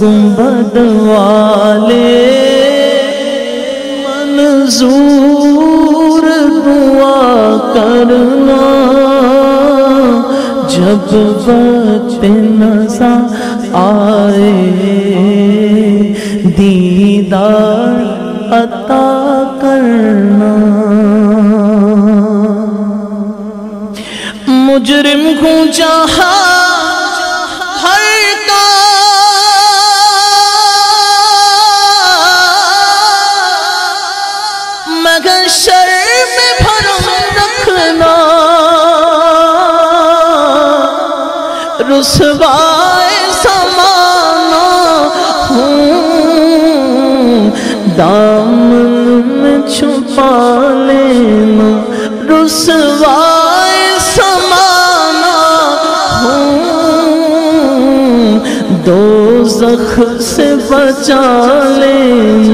گنبد والے منظور دعا کرنا، جب وقت نظر آئے، دیدار عطا کرنا۔ مجرم ہوں جہاں مگر شر میں بھرم رکھنا۔ رسوائے سمانا ہوں۔ دامن میں چھپا لینا۔ رسوائے سمانا ہوں۔ دو زخ سے بچا لینا۔